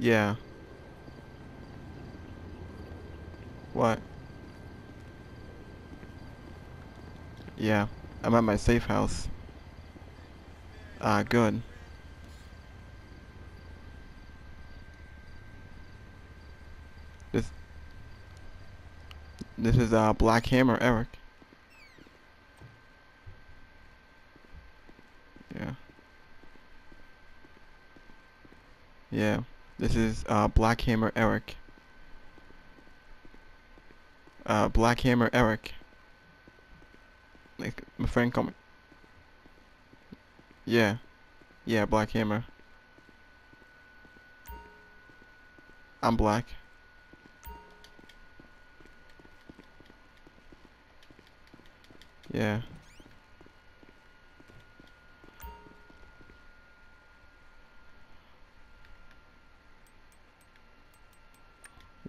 Yeah. What? Yeah. I'm at my safe house. Ah, good. This This is uh Black Hammer Eric. Yeah. Yeah. This is uh Black Hammer Eric. Uh Black Hammer Eric. Like my friend called me. Yeah. Yeah, Black Hammer. I'm black. Yeah.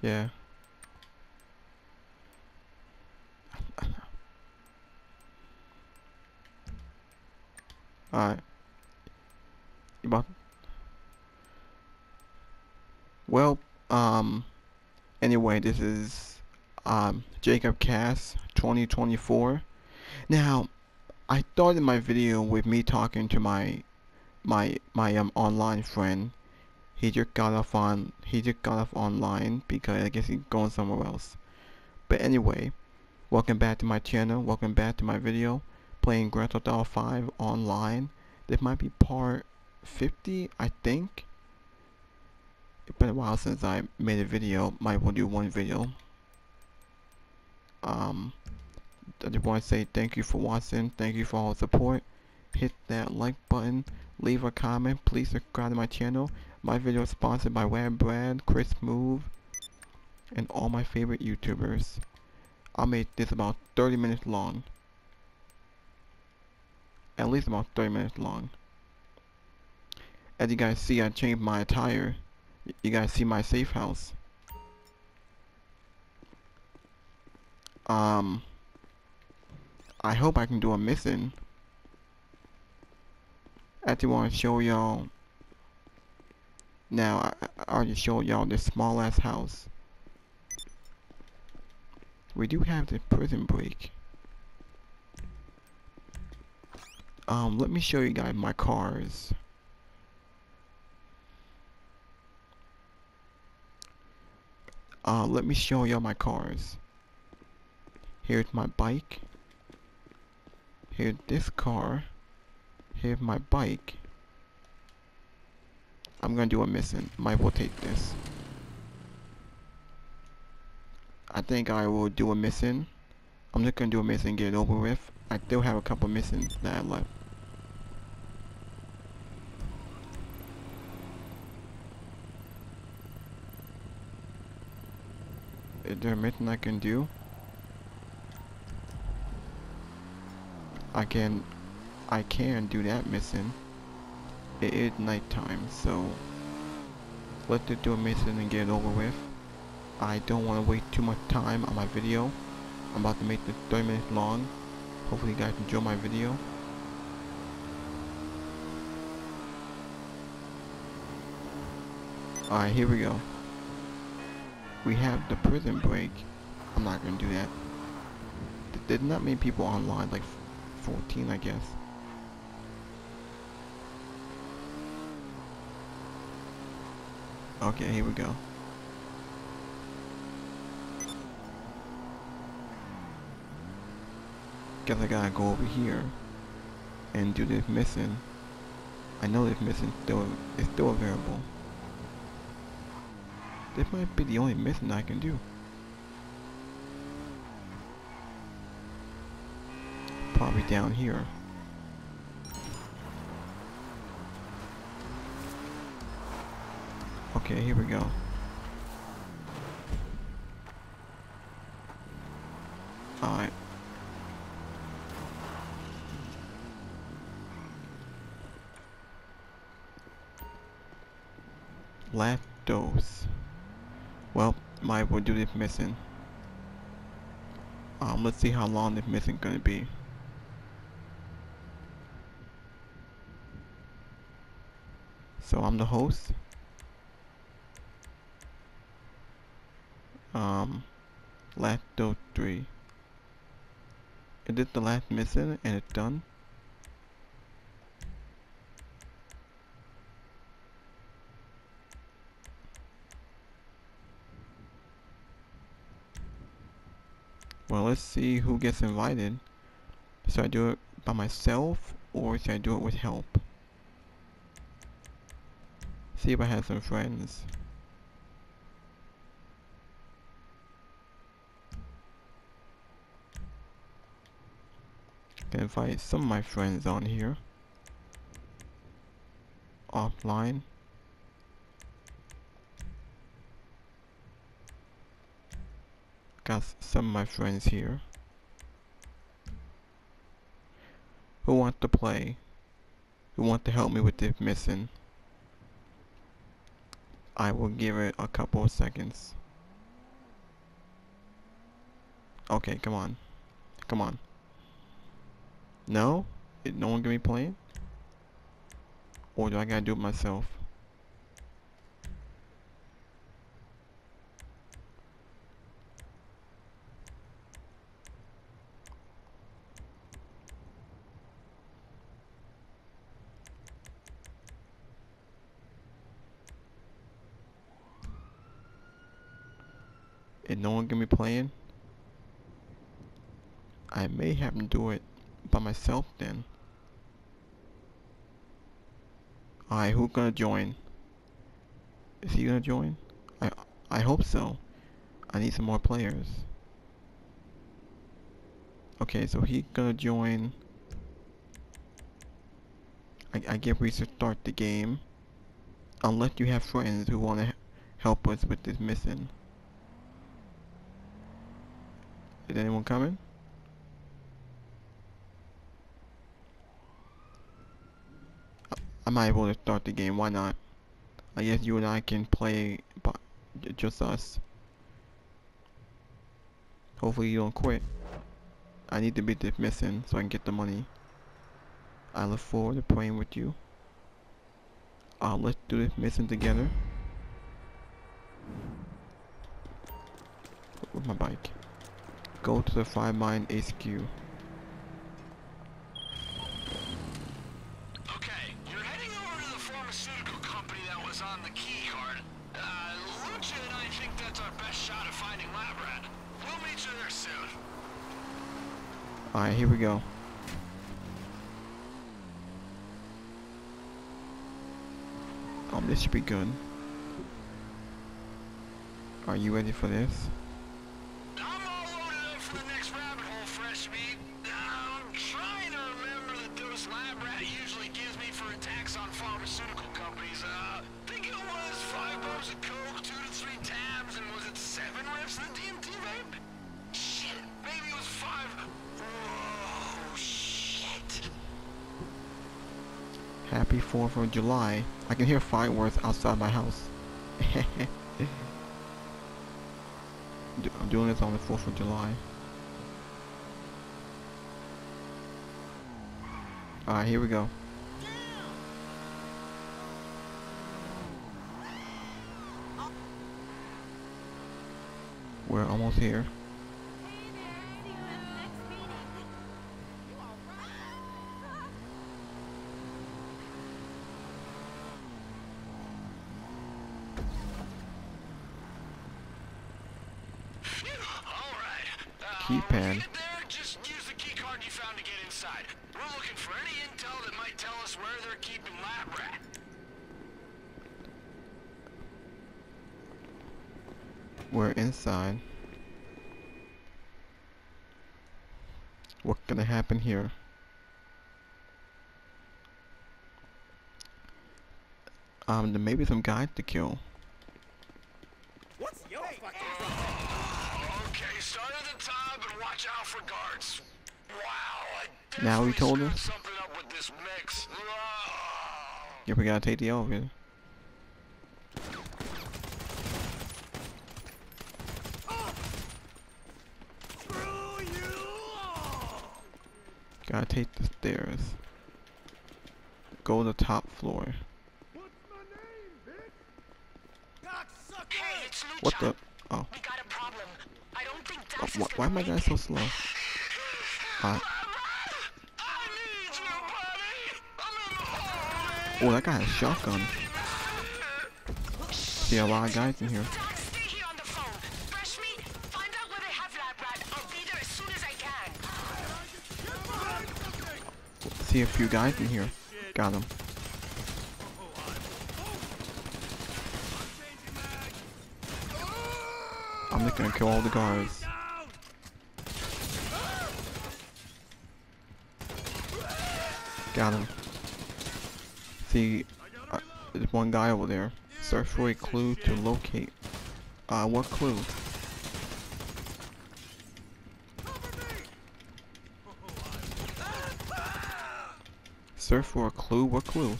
Yeah. Alright. You Well, um anyway, this is um Jacob Cass 2024. Now, I started my video with me talking to my my my um online friend. He just got off on he just got off online because I guess he's going somewhere else. But anyway, welcome back to my channel. Welcome back to my video playing Grand Theft Auto 5 online. This might be part 50, I think. It's been a while since I made a video. Might want well do one video. Um, I just want to say thank you for watching. Thank you for all the support. Hit that like button. Leave a comment. Please subscribe to my channel. My video is sponsored by Web Brad, Chris Move, and all my favorite YouTubers. I made this about 30 minutes long. At least about 30 minutes long. As you guys see, I changed my attire. You guys see my safe house. Um, I hope I can do a missing. I just want to show y'all. Now, I, I already showed y'all this small ass house. We do have the prison break. Um, let me show you guys my cars. Uh, let me show y'all my cars. Here's my bike. Here's this car. Here's my bike. I'm gonna do a missing. Might will take this. I think I will do a missing. I'm just gonna do a missing get it over with. I still have a couple missing that I left. Is there a mission I can do? I can I can do that mission. It is nighttime, so let's just do a mission and get it over with. I don't want to waste too much time on my video. I'm about to make this 30 minutes long. Hopefully you guys enjoy my video. Alright, here we go. We have the prison break. I'm not gonna do that. There's not many people online, like 14 I guess. Okay, here we go. Guess I gotta go over here and do this missing. I know this missing still is still available. This might be the only missing I can do. Probably down here. Okay, here we go. Alright. Left dose. Well, might will do this missing. Um, let's see how long this missing gonna be. So I'm the host. Um, Lacto 3. Is it the last mission and it's done? Well, let's see who gets invited. Should I do it by myself or should I do it with help? See if I have some friends. Can invite some of my friends on here. Offline. Got some of my friends here. Who want to play? Who want to help me with this mission? I will give it a couple of seconds. Okay, come on. Come on. No? Is no one gonna be playing? Or do I gotta do it myself? Is no one gonna be playing? I may have to do it myself then. Alright, who's gonna join? Is he gonna join? I I hope so. I need some more players. Okay, so he gonna join. I, I guess we should start the game. Unless you have friends who wanna help us with this mission. Is anyone coming? I'm not able to start the game, why not? I guess you and I can play but just us. Hopefully you don't quit. I need to this mission so I can get the money. I look forward to playing with you. Uh, let's do this mission together. With my bike. Go to the Five Mine HQ. Alright, here we go. Um, this should be good. Are you ready for this? 4th of July. I can hear fireworks outside my house. I'm doing this on the 4th of July. Alright, here we go. We're almost here. Phew, all right. Uh, Keypad. when you get there, just use the key card you found to get inside. We're looking for any intel that might tell us where they're keeping lab rat. We're inside. What's gonna happen here? Um, there may be some to kill. What's your fucking Okay, start at the top and watch out for guards. Wow, I Now he told screwed us? something up with this mix. Yeah, we gotta take the elevator. Screw! Gotta take the stairs. Go to the top floor. What's my name, bitch? Cocksucker! Hey, it's Lucha. What the? Oh. We got a problem. I don't think Oh, Dax wh- why am I gonna so slow? I need you, buddy. I'm in the hole, oh, that guy has a shotgun. See a lot of guys in here. Dax, stay here on the phone. Fresh meat, find out where they have Lab Rat. I'll be there as soon as I can. See a few guys in here. Got him. Just gonna kill all the guards. Got him. See, uh, there's one guy over there. Search for a clue to locate. Uh, what clue? Search for a clue? What clue?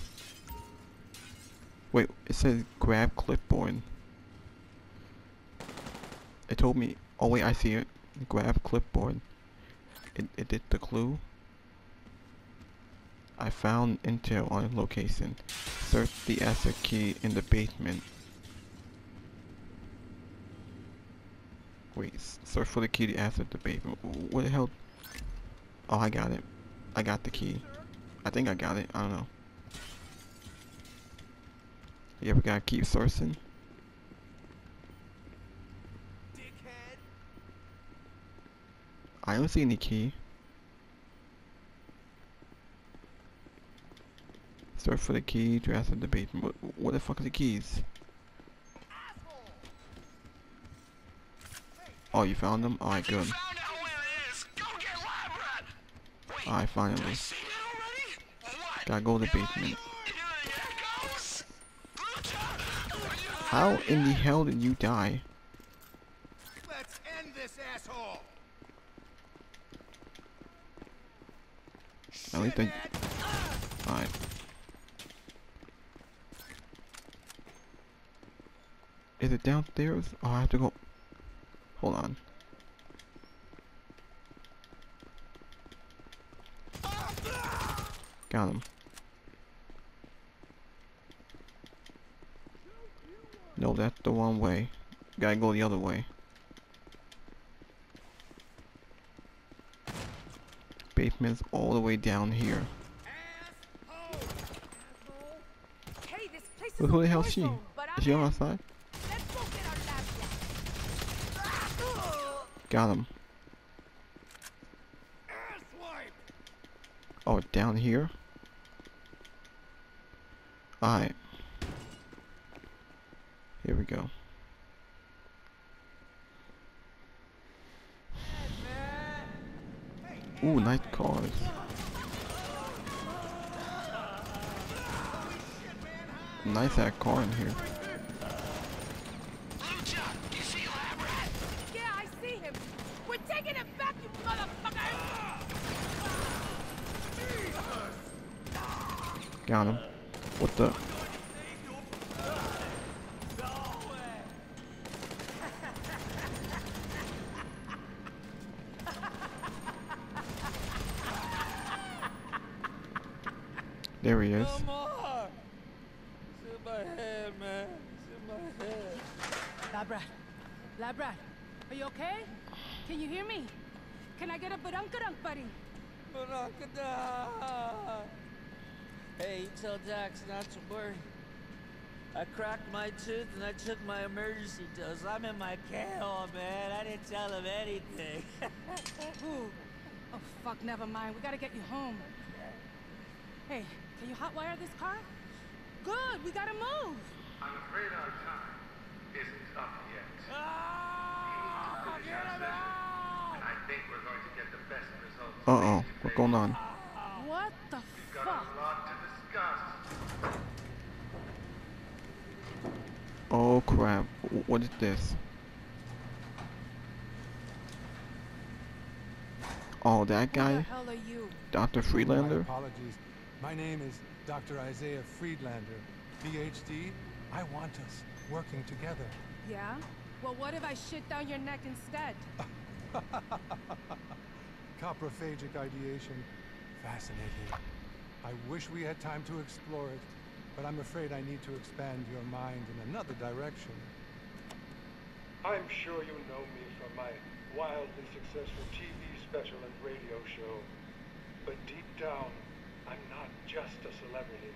Wait, it says grab clipboard. Told me, oh wait, I see it. Grab clipboard. It, it did the clue. I found intel on location. Search the asset key in the basement. Wait, search for the key to asset the basement. What the hell? Oh, I got it. I got the key. I think I got it. I don't know. Yeah, we gotta keep sourcing. I don't see any key. Search for the key to answer the basement. What, what the fuck are the keys? Oh, you found them? Alright, good. found out where it is. Go get Lab Alright, finally. see it already? What? Gotta go to the basement. You're the echoes? Lucha, are you How in the hell did you die? Let's end this asshole. At least I... Alright. Is it downstairs? Oh, I have to go... Hold on. Got him. No, that's the wrong way. Gotta go the other way. Basement's all the way down here. Hey, Who, the hell's war she? Is she on our side? Got him. Oh, down here? Alright. Here we go. Ooh, nice cars. Nice that car in here. Lucha, you see Lab Rat? Yeah, I see him. We're taking it back, you motherfucker. Got him. What the? There he is. No more! It's in my head, man. It's in my head. Lab rat. Are you okay? Can you hear me? Can I get a badunk buddy? Barakada! Hey, you tell Dax not to worry. I cracked my tooth and I took my emergency dose. I'm in my K-hole, man. I didn't tell him anything. Ooh. Oh, fuck, never mind. We gotta get you home. Hey, can you hotwire this car? Good, we gotta move. I'm afraid our time isn't up yet. ah, get him out! And I think we're going to get the best results. Uh oh, what's going on? What the We've got fuck? a lot to discuss. Oh crap, what is this? Oh, that Who the guy? hell are you? Dr. My Friedlander? Apologies. My name is Dr. Isaiah Friedlander, PhD. I want us working together. Yeah? Well, what if I shit down your neck instead? Coprophagic ideation. Fascinating. I wish we had time to explore it, but I'm afraid I need to expand your mind in another direction. I'm sure you know me from my wildly successful TV special and radio show. But deep down, I'm not just a celebrity.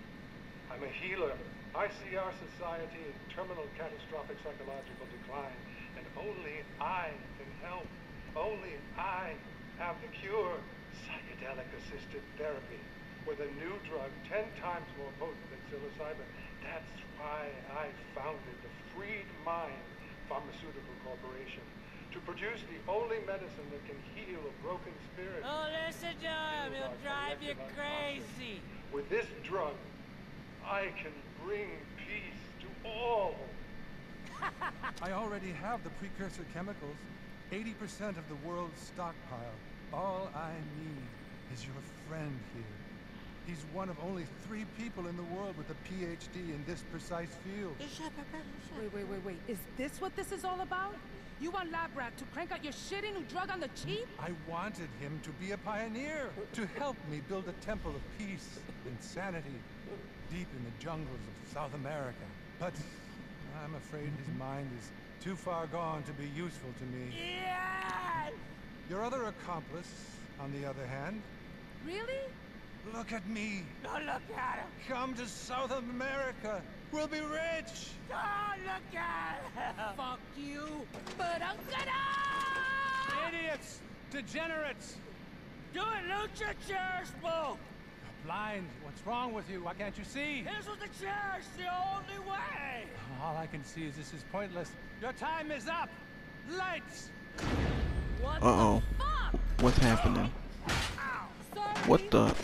I'm a healer. I see our society in terminal catastrophic psychological decline, and only I can help. Only I have the cure. Psychedelic-assisted therapy with a new drug ten times more potent than psilocybin. That's why I founded the Freed Mind Pharmaceutical Corporation to produce the only medicine that can heal a broken spirit. Oh, listen to him. He'll drive you collective unconscious. crazy. With this drug, I can bring peace to all. I already have the precursor chemicals. 80% of the world's stockpile. All I need is your friend here. He's one of only three people in the world with a PhD in this precise field. Wait, wait, wait, wait. Is this what this is all about? You want Lab Rat to crank out your shitty new drug on the cheap? I wanted him to be a pioneer, to help me build a temple of peace and sanity deep in the jungles of South America. But I'm afraid his mind is too far gone to be useful to me. Yeah! Your other accomplice, on the other hand, Really? Look at me. Don't look at him. Come to South America. We'll be rich. Don't look at him. Fuck you. But I'm gonna. Idiots! Degenerates! Do it, Lucha Chairs move. Blind. What's wrong with you? Why can't you see? Here's what the chairs, the only way. All I can see is this is pointless. Your time is up. Lights. What Uh-oh. the fuck? What's happening? Sorry. What the?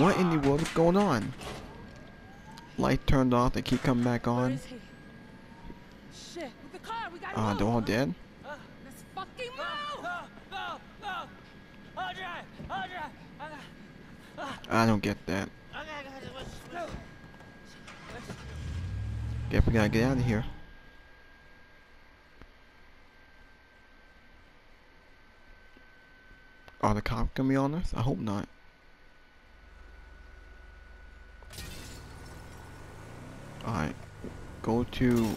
What in the world is going on? Light turned off, they keep coming back on. is? Shit. With the car, we gotta Uh, they're all dead? Uh, let's fucking move. go, go, go. I'll drive. I'll drive. I uh, uh. I don't get that. I got, I got, let's go. Guess we gotta get out of here. Are the cops gonna be on us? I hope not. Alright. Go to...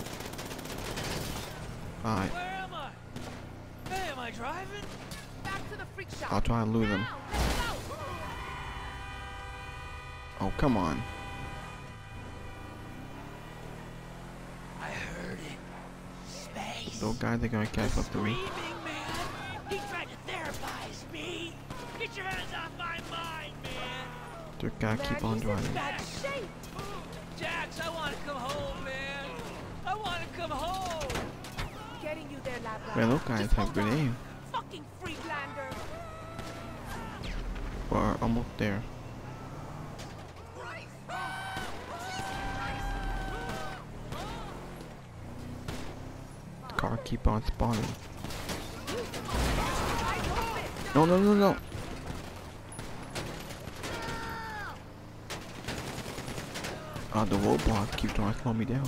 Alright. Where am I? Hey, am I driving? Back to the freak shop. I'll try and lose them. Now, let's go. Oh, come on. I heard it. Space. Those guys are gonna catch up to me. Screaming, man. He tried to therapize me. Get your hands off my mind, man. Just gotta keep on driving. Getting you there, Lab Rat. Man, those guys have good Freelander. We're almost there. Car keep on spawning. No, no, no, no. Uh, the roadblocks keep trying to slow me down.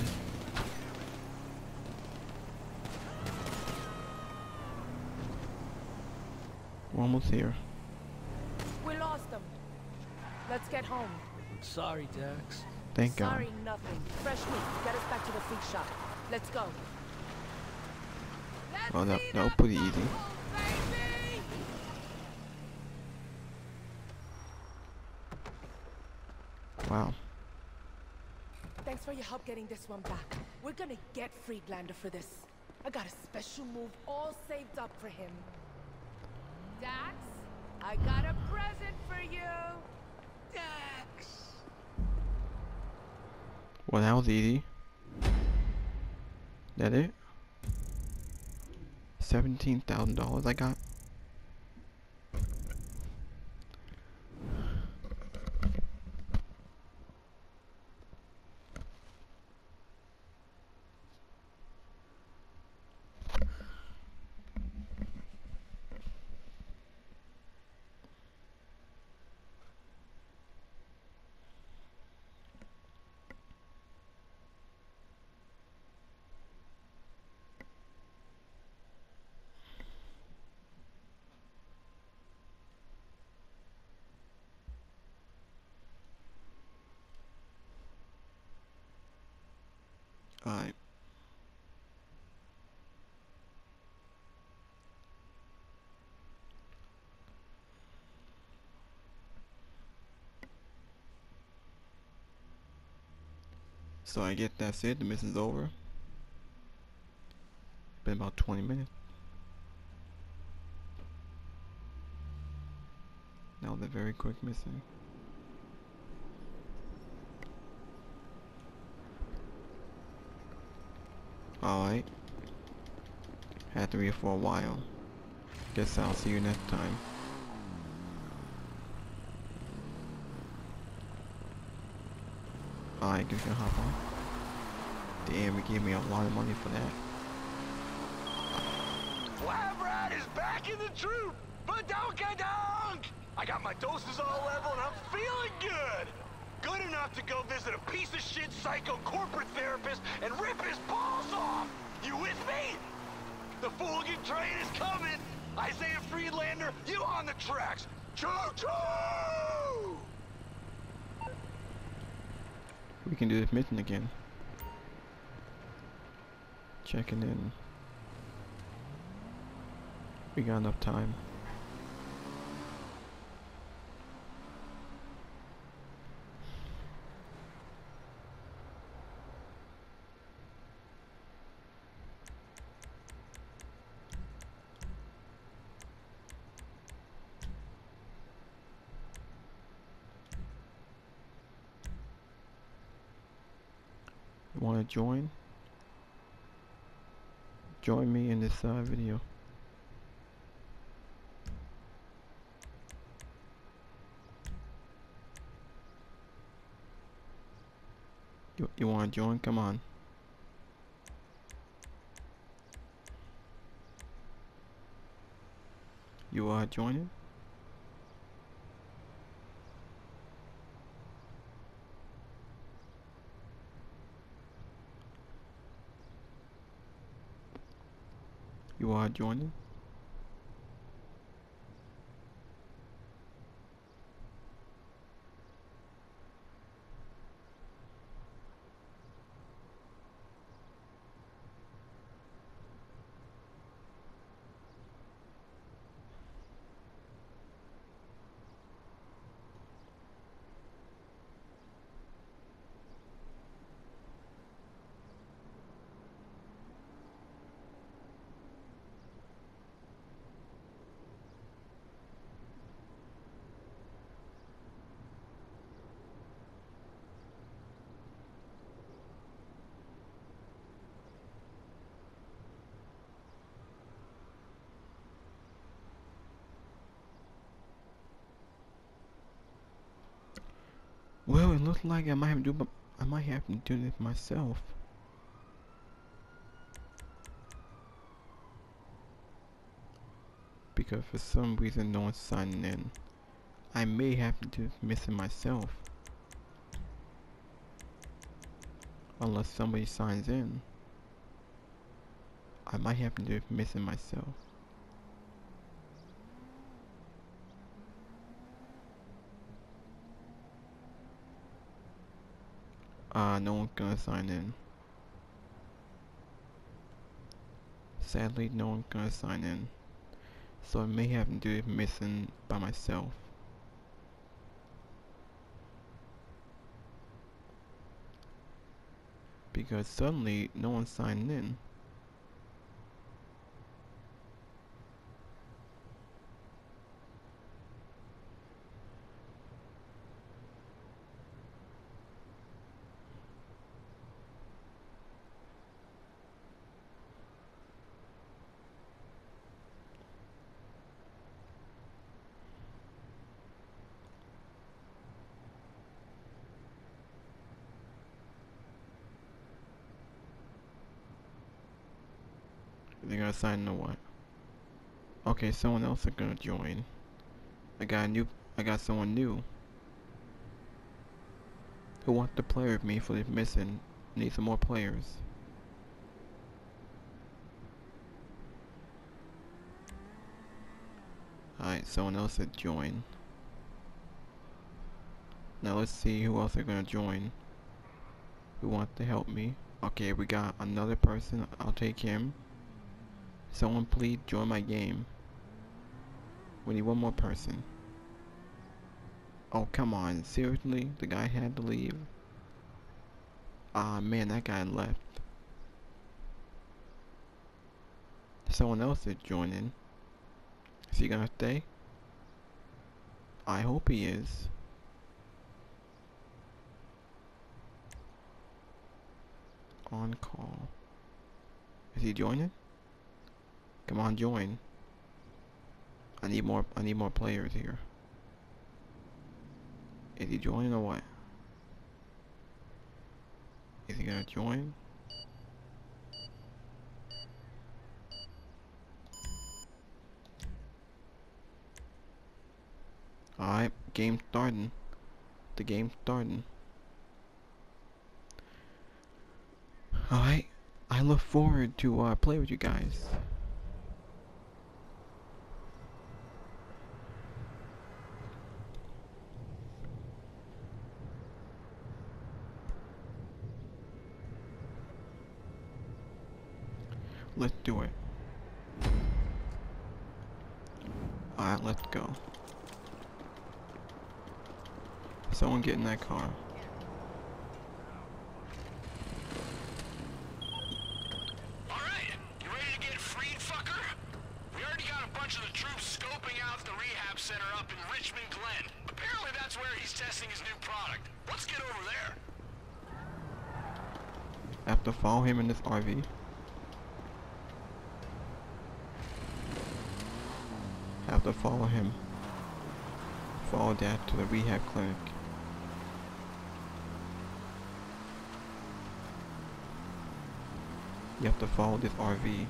Almost here. We lost them. Let's get home. Sorry, Dax. Thank God. Sorry, nothing. Fresh meat. Get us back to the freak shop. Let's go. Let's Oh, that, that was pretty easy. Wow. Thanks for your help getting this one back. We're gonna get Friedlander for this. I got a special move all saved up for him. Dax, I got a present for you. Dax. Well, that was easy. That it? Seventeen thousand dollars I got. Alright. So I guess that's it. The mission's over. Been about 20 minutes. Now the very quick mission. Alright. Had to be for a while. Guess I'll see you next time. Alright, give you can hop on. Damn, he gave me a lot of money for that. Lab is back in the troop! Badonka-donk! I got my doses all level and I'm feeling good! Good enough to go visit a piece of shit psycho corporate therapist and rip his balls off! You with me? The Fooligan train is coming! Isaiah Friedlander, you on the tracks! Choo-choo! We can do this mission again. Checking in. We got enough time. You want join? Join me in this uh, video. You, you want to join? Come on. You are joining? You are joining? Looks like I might have to do. I might have to do this myself. Because for some reason no one's signing in. I may have to do this myself. Unless somebody signs in. I might have to do this mission myself. Uh, no one's gonna sign in. Sadly, no one's gonna sign in. So I may have to do it missing by myself. Because suddenly, no one signed in. They're gonna what? Okay, someone else is gonna join. I got a new. I got someone new. Who wants to play with me for this mission? Need some more players. Alright, someone else has joined. Now let's see who else are gonna join. Who wants to help me? Okay, we got another person. I'll take him. Someone please join my game. We need one more person. Oh, come on. Seriously? The guy had to leave. Ah man, that guy left. Someone else is joining. Is he gonna stay? I hope he is. On call. Is he joining? Come on, join. I need more. I need more players here. Is he joining or what? Is he gonna join? Alright, game starting. The game starting. Alright, I look forward to uh, play with you guys. Let's do it. Alright, let's go. Someone get in that car. Alright, you ready to get freed, fucker? We already got a bunch of the troops scoping out the rehab center up in Richman Glen. Apparently that's where he's testing his new product. Let's get over there. I have to follow him in this RV. Have to follow him. Follow dad to the rehab clinic. You have to follow this RV.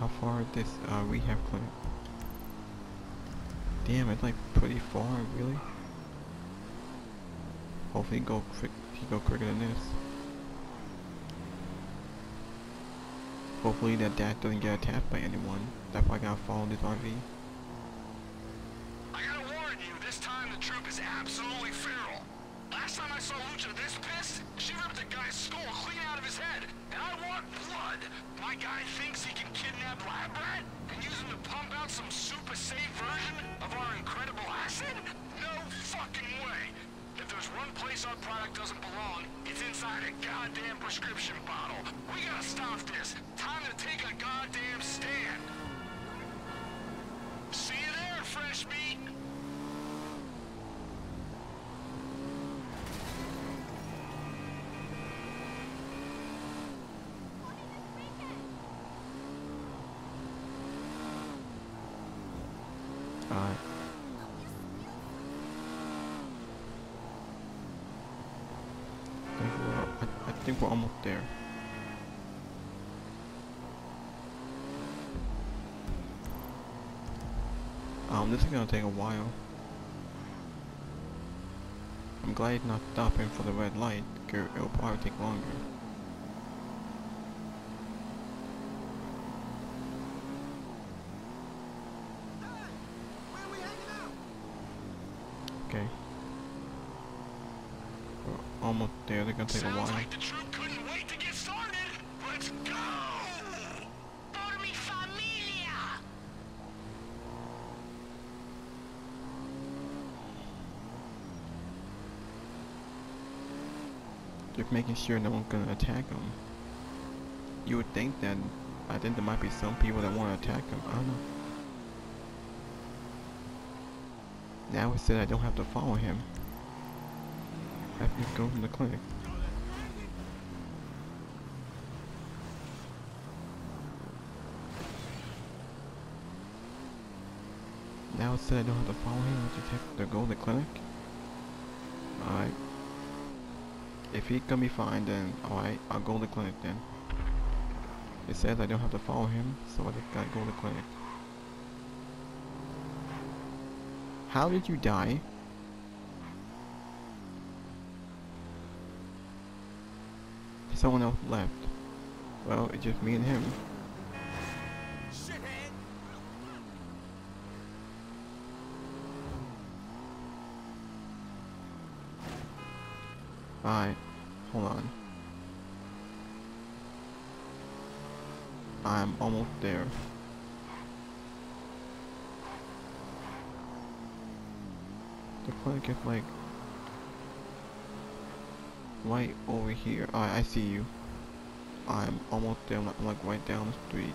How far is this uh, rehab clinic? Damn, it's like pretty far, really. Hopefully, go quick. He go quicker than this. Hopefully, that dad doesn't get attacked by anyone. That's why I gotta follow this RV. We're almost there. Um, this is gonna take a while. I'm glad it's not stopping for the red light, 'cause it'll probably take longer. Okay. We're almost there, they're gonna take a while. like the troop couldn't wait to get started. Let's go! Por mi familia! Just making sure no one's gonna attack him. You would think that, I think there might be some people that want to attack him, I don't know. Now it said I don't have to follow him. I have to go from the clinic. Now it said I don't have to follow him, I just have to go to the clinic. Alright. If he can be fine, then alright, I'll go to the clinic then. It says I don't have to follow him, so I just gotta go to the clinic. How did you die? Someone else left. Well, it's just me and him. Alright, Hold on. I'm almost there. The clinic is like right over here. I see you. I'm almost there. I'm like right down the street.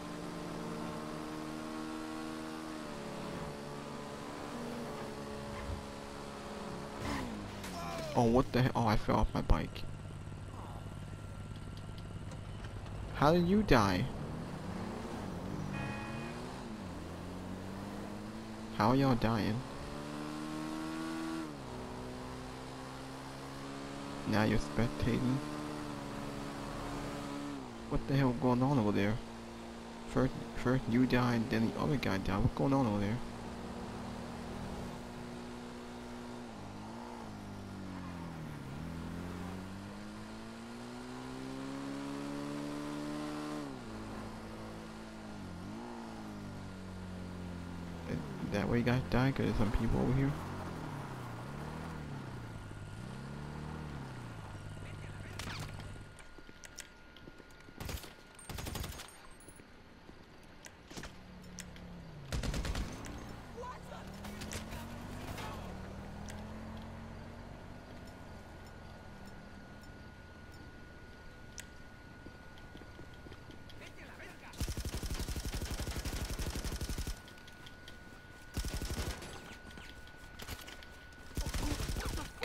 Oh, what the hell? Oh, I fell off my bike. How did you die? How are y'all dying? Now you're spectating? What the hell going on over there? First, first you died, then the other guy died. What's going on over there? Is you guys died? Cause some people over here.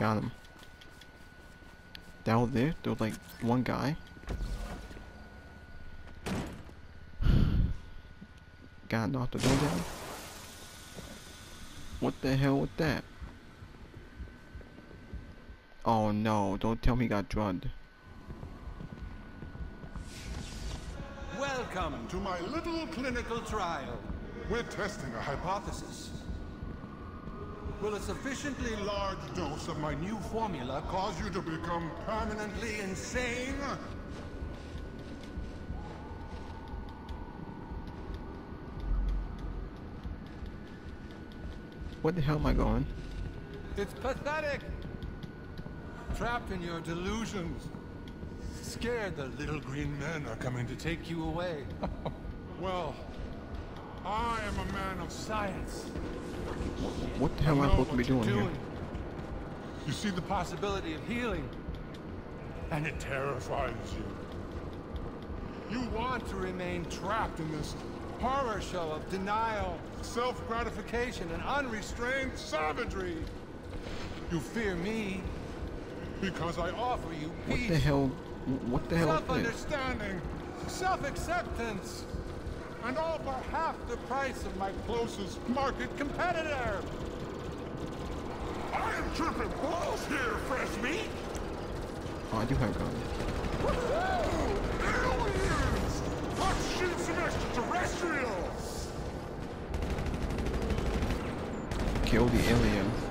Got him. Down there, there was like one guy. Got knocked the door down. What the hell with that? Oh no, don't tell me he got drugged. Welcome to my little clinical trial. We're testing a hypothesis. Will a sufficiently large dose of my new formula cause you to become permanently insane? What the hell am I going? It's pathetic! Trapped in your delusions. Scared the little green men are coming to take you away. well, I am a man of science. What the hell am I supposed to be what doing you're here? You see the possibility of healing, and it terrifies you. You want to remain trapped in this horror show of denial, self-gratification, and unrestrained savagery. You fear me because I offer you What peace, the hell? What the hell self-understanding, self-acceptance, and all for half the price of my closest market competitor. I am tripping balls here, fresh meat! Oh, I do have guns. Aliens! Let's shoot some extraterrestrials! Kill the aliens.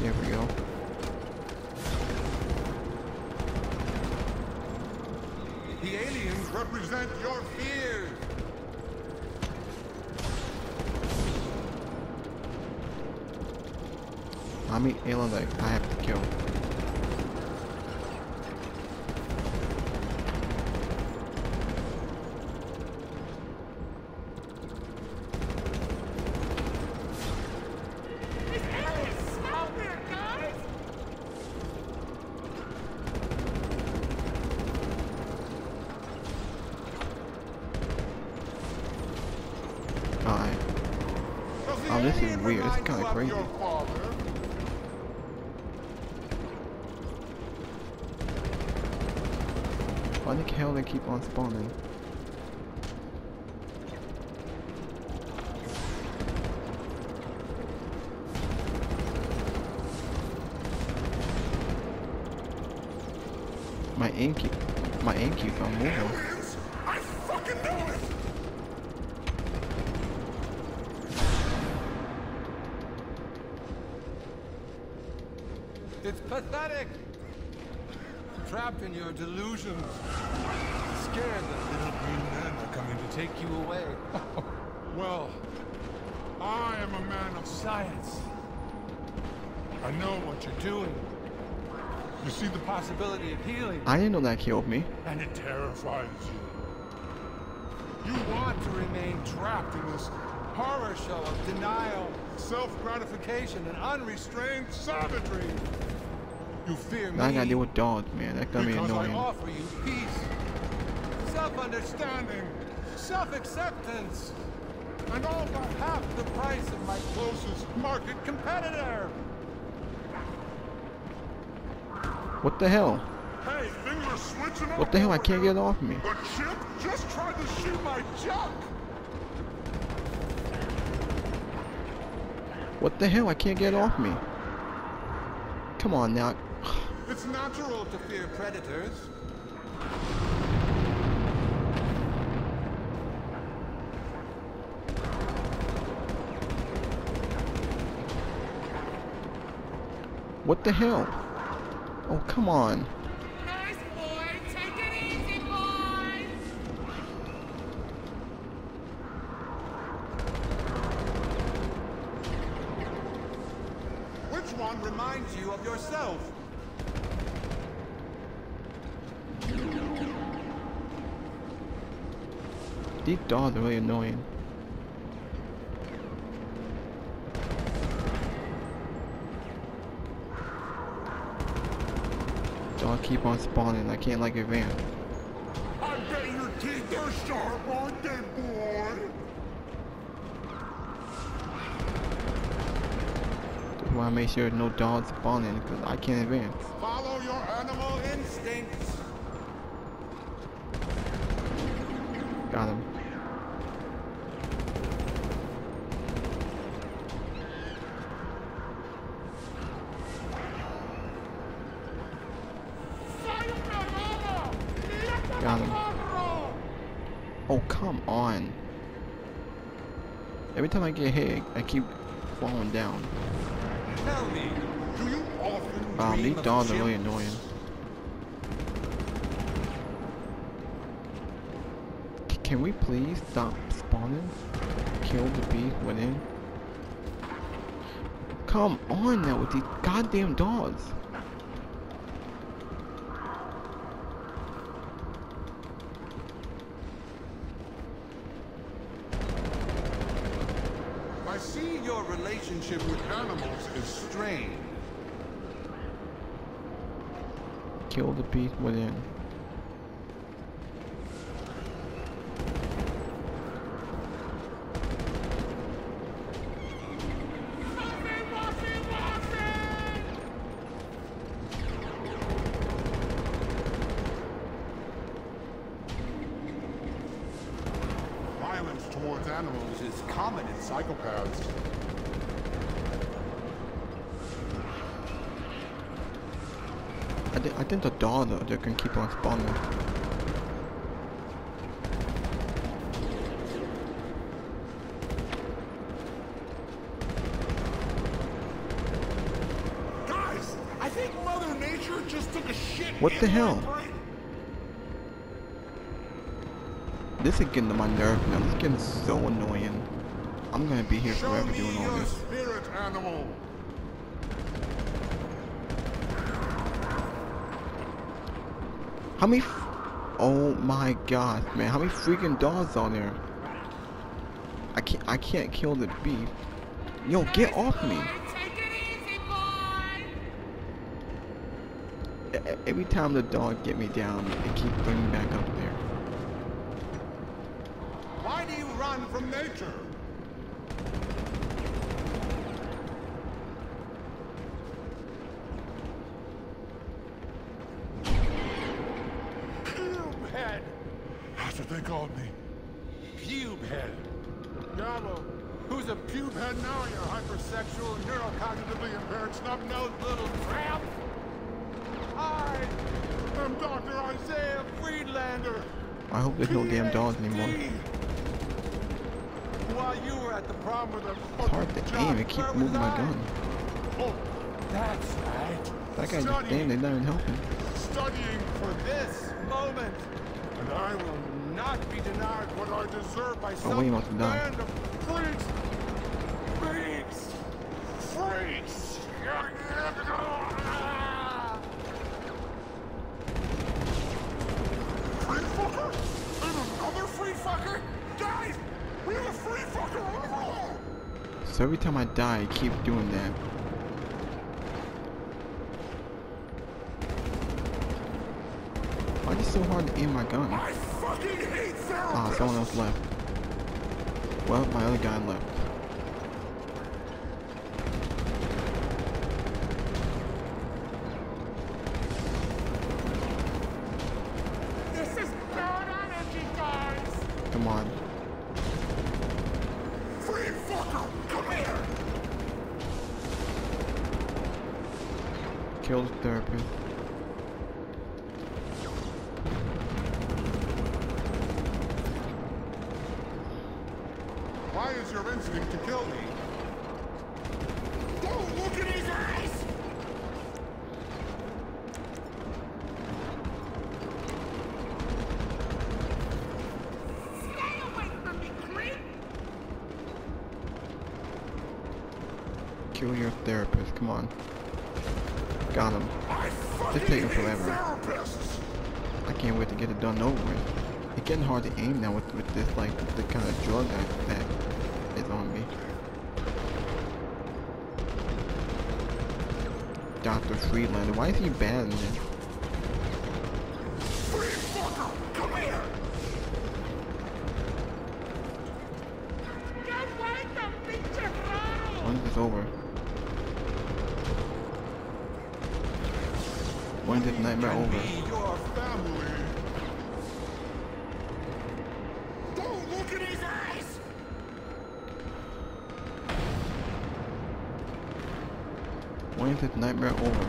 There we go. The aliens represent your fears. How many aliens I I have to kill? Alright. Does the Oh, this is alien weird. This is remind kinda of crazy. Why the hell they keep on spawning? My aim keep, my aim keeps on moving. Aliens! I fucking knew it! It's pathetic. Trapped in your delusions. Scared that little green men are coming to take you away. well, I am a man of science. I know what you're doing. You see the possibility of healing, I didn't know that killed me. and it terrifies you. You want to remain trapped in this horror show of denial, self-gratification, and unrestrained savagery. You fear Now I gotta deal with dogs, man. That's gonna be because I annoying. offer you peace, self-understanding, self-acceptance, and all for half the price of my closest market competitor. What the hell? Hey, things are switching. What the hell? I can't get it off me. The chip just tried to shoot my junk. What the hell? I can't get it off me. Come on now. It's natural to fear predators. What the hell? Oh, come on. Nice boy. Take it easy, boy. Which one reminds you of yourself? These dogs are really annoying. Dog keep on spawning. I can't like advance. I bet your teeth are sharp, aren't they, boy? That's why I make sure no dogs spawning because I can't advance. Follow your animal instincts. Got him. Got him. Oh, come on. Every time I get hit, I keep falling down. Tell me, do Um, these dogs are really annoying. C- can we please stop spawning? Kill the beast within? Come on now with these goddamn dogs. I see your relationship with animals is strained. Kill the beast within. Violence towards animals is common in psychopaths. I, thi- I think the dog though, they can keep on spawning. Guys, I think Mother Nature just took a shit. What the hell? This is getting to my nerve now. This is getting so annoying. I'm gonna be here Show forever doing all this. spirit animal. How many? Oh my god, man! How many freaking dogs are there? I can't. I can't kill the beef. Yo, get off me! Every time the dog get me down, it keep bringing me back up there. Why do you run from nature? Cube head. That's what they called me. Pube head. Yabo, who's a pube head now, you hypersexual, neurocognitively impaired, snub-nosed little tramp? I am Dr. Isaiah Friedlander. I hope there's no damn dogs anymore. While you were at the prom with a It's hard to aim. Keeps where moving was my gun. Oh, that's right. That guy just standing there not even helping. studying for this moment. And I will not be denied what I deserve by Oh, some wait, must have band of freaks. So every time I die, I keep doing that. Why is it so hard to aim my gun? I fucking hate Ah, someone else left. Well, my other guy left. This is bad energy, guys! Come on. Free fucker, come here! Kill the therapist. Why is your instinct to kill me? Don't look in his eyes! Stay away from me, creep! Kill your therapist. Come on. Got him. It's taking forever. I can't wait to get it done over with. It's getting hard to aim now with, with this, like, the kind of drug that, that is on me. Dr. Friedlander, why is he bad in this? Free fucker, come here! Get away from pinche raro! When is this over? When is this nightmare over? your family! Don't look in his eyes! When is this nightmare over?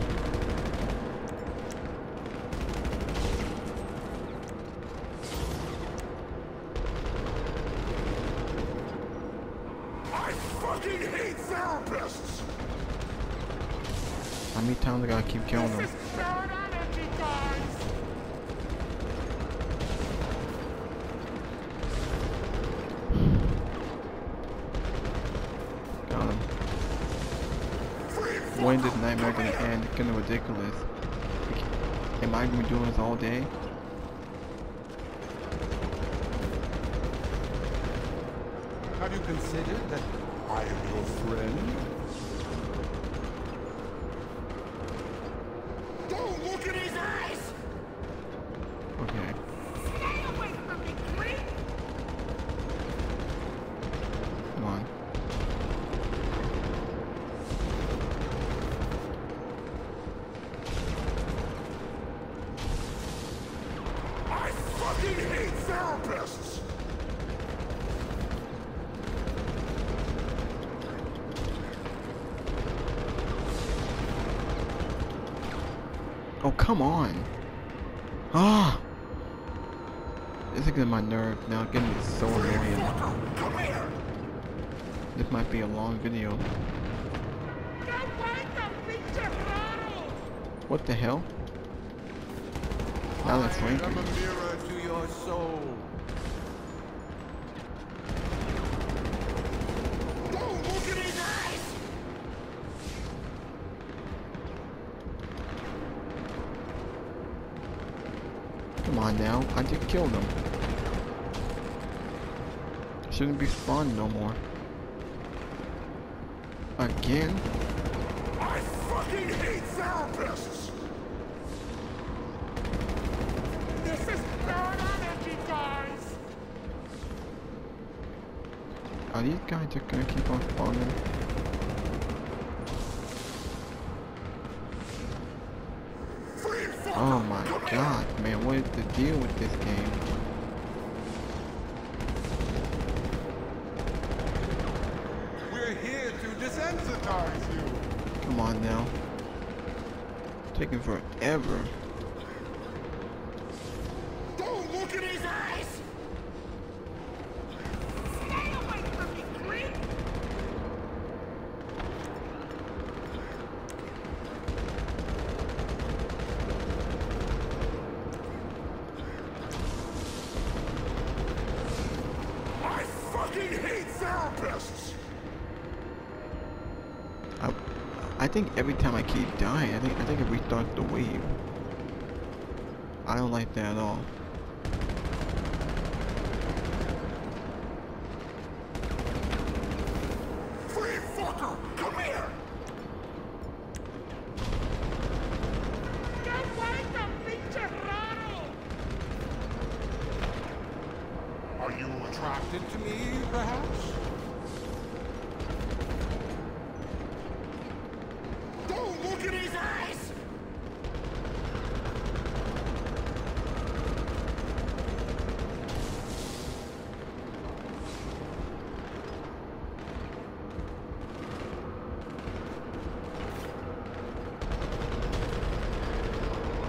I fucking hate therapists! How many times I gotta keep killing them? bad energy, guys! Got him. When nightmare gonna end? It's getting ridiculous. Am I gonna be doing this all day? Have you considered that I am your friend? Don't look in his eyes! Okay. Stay away from me, creep! Come on. I fucking hate therapists! Oh, come on. Ah! This is getting my nerve now. Getting me so annoying. Fucker, come here! This might be a long video. Get away from pinche raro! What the hell? Now that's I killed him. Shouldn't be fun no more. Again? I fucking hate therapists! This is bad energy, guys! Are these guys just gonna keep on spawning? Oh my god, man, what is the deal with this game? We're here to desensitize you. Come on now. Taking forever. Like that at all. Free attracted to me, perhaps? Don't look in his eyes!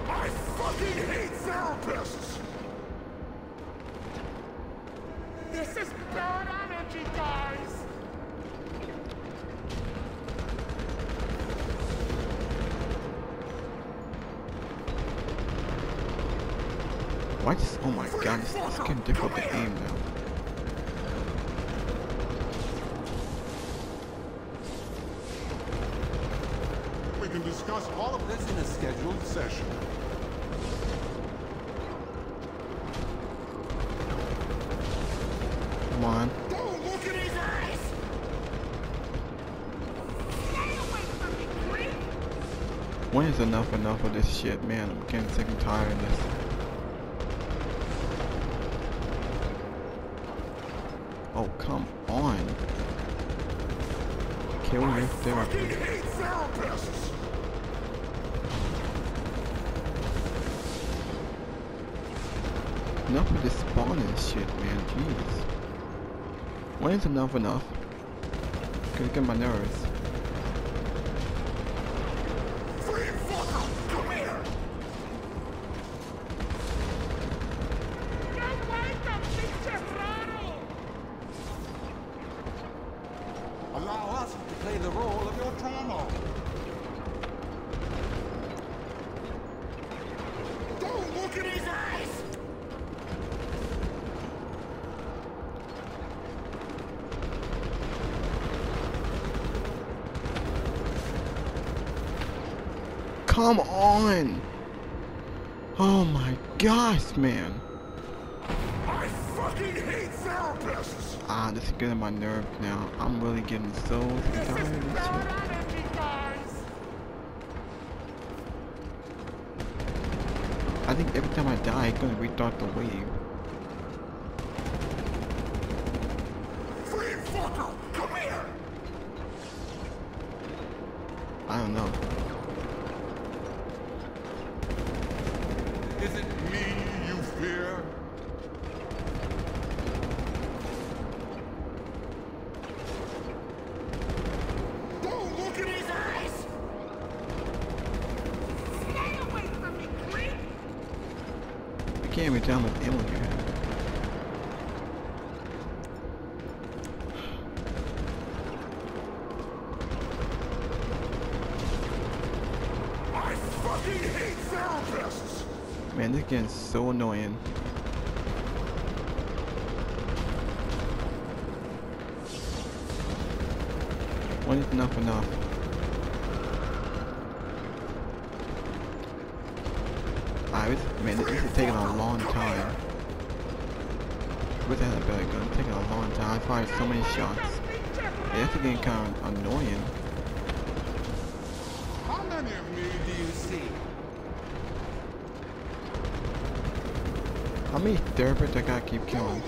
I fucking hate therapists! This is bad energy, guys! Why this? Oh my god, it's, it's getting difficult to aim now. When is enough enough of this shit, man? I'm getting sick and tired of this. Oh, come on. Kill hate therapists! Enough with this spawning shit, man. Jeez. When is enough enough? Gonna get my nerves. Free fucker! Come here! Allow us to play the role of your trauma. Don't look in his eyes! Come on! Oh my gosh, man. I fucking hate therapists! Ah, this is getting my nerves now. I'm really getting so tired of this shit. energy, guys! I think every time I die, it's gonna restart the wave. Free fucker! Come here! I don't know. Is it me you fear? Don't look in his eyes! Stay away from me, creep! I can't even tell how much ammo you have. I fucking hate therapists! Man, this is getting When is enough enough? Ah, this, man, this is taking a long time. What's that better gun? It's taking a long time. I fired so many shots. Yeah, this is getting kind of annoying. How many of me do you see? How many therapists I gotta keep killing?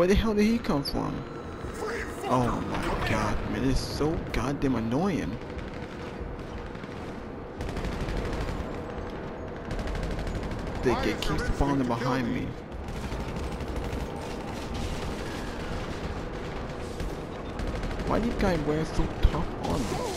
Where the hell did he come from? Oh my god, man, it's so goddamn annoying. They get is keep there spawning behind me. me? Why you guys wear so tough armor?